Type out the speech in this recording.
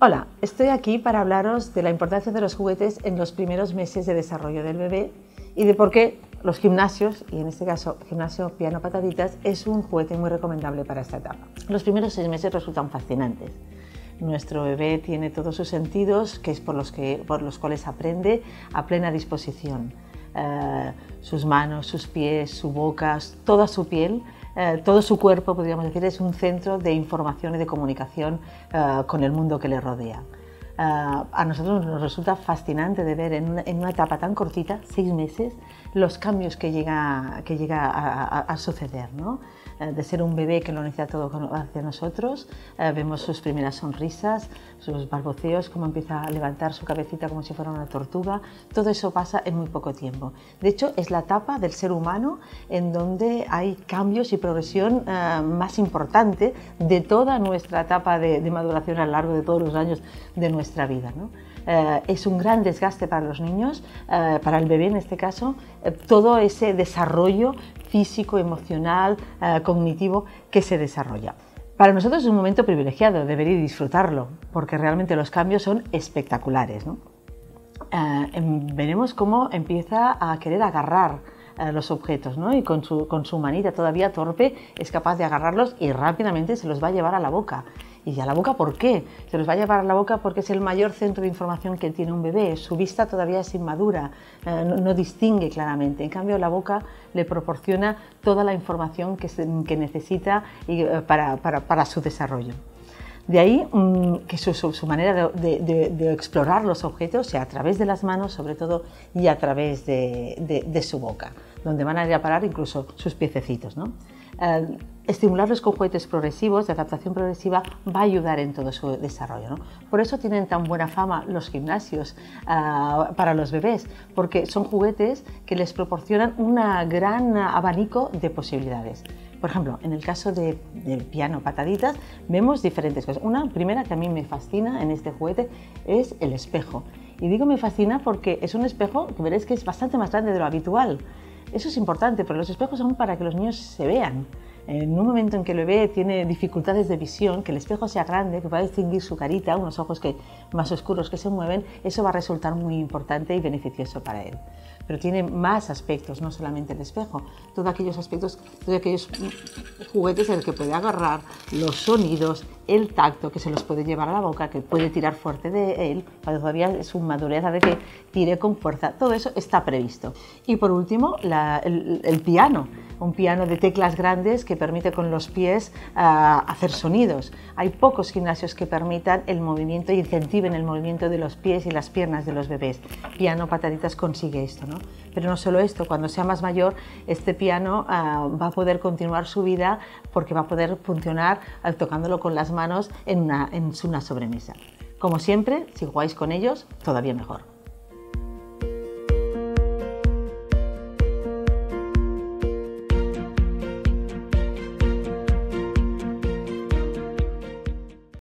Hola, estoy aquí para hablaros de la importancia de los juguetes en los primeros meses de desarrollo del bebé y de por qué los gimnasios, y en este caso gimnasio piano pataditas, es un juguete muy recomendable para esta etapa. Los primeros seis meses resultan fascinantes. Nuestro bebé tiene todos sus sentidos, que es por los, que, por los cuales aprende a plena disposición. Eh, sus manos, sus pies, su boca, toda su piel eh, todo su cuerpo, podríamos decir, es un centro de información y de comunicación eh, con el mundo que le rodea. Eh, a nosotros nos resulta fascinante de ver en una, etapa tan cortita, seis meses, los cambios que llega, que llega a, a suceder. ¿no? Eh, de ser un bebé que lo necesita todo hacia nosotros. Eh, vemos sus primeras sonrisas, sus barboceos, cómo empieza a levantar su cabecita como si fuera una tortuga. Todo eso pasa en muy poco tiempo. De hecho, es la etapa del ser humano en donde hay cambios y progresión eh, más importante de toda nuestra etapa de, maduración a lo largo de todos los años de nuestra vida. Es un gran desgaste para los niños, para el bebé en este caso, todo ese desarrollo físico, emocional, eh, cognitivo que se desarrolla. Para nosotros es un momento privilegiado, debería disfrutarlo, porque realmente los cambios son espectaculares. Eh, em, veremos cómo empieza a querer agarrar los objetos ¿no? y con su, con su manita todavía torpe es capaz de agarrarlos y rápidamente se los va a llevar a la boca. ¿Y a la boca por qué? Se los va a llevar a la boca porque es el mayor centro de información que tiene un bebé. Su vista todavía es inmadura, eh, no, distingue claramente. En cambio, la boca le proporciona toda la información que, que necesita eh, para, para, su desarrollo. De ahí mm, que su, su, manera de, explorar los objetos sea a través de las manos, sobre todo, y a través de, su boca, donde van a ir a parar incluso sus piececitos. ¿no? Eh, estimularlos con juguetes progresivos, de adaptación progresiva, va a ayudar en todo su desarrollo. Por eso tienen tan buena fama los gimnasios ah, para los bebés, porque son juguetes que les proporcionan un gran abanico de posibilidades. Por ejemplo, en el caso del piano pataditas, vemos diferentes cosas. Una primera que a mí me fascina en este juguete es el espejo. Y digo me fascina porque es un espejo que veréis que es bastante más grande de lo habitual. Eso es importante, pero los espejos son para que los niños se vean. En un momento en que el bebé tiene dificultades de visión, que el espejo sea grande, que pueda distinguir su carita, unos ojos que, más oscuros que se mueven, eso va a resultar muy importante y beneficioso para él. Pero tiene más aspectos, no solamente el espejo, todos aquellos aspectos, todos aquellos juguetes en los que puede agarrar, los sonidos, el tacto, que se los puede llevar a la boca, que puede tirar fuerte de él, cuando todavía su madurez de que tire con fuerza. Todo eso está previsto. Y por último, el piano un piano de teclas grandes que permite con los pies ah, hacer sonidos. Hay pocos gimnasios que permitan el movimiento y incentiven el movimiento de los pies y las piernas de los bebés. Piano Pataditas consigue esto, ¿no? Pero no solo esto, cuando sea más mayor, este piano ah, va a poder continuar su vida porque va a poder funcionar ah, tocándolo con las manos en una, en una sobremesa. Como siempre, si jugáis con ellos, todavía mejor.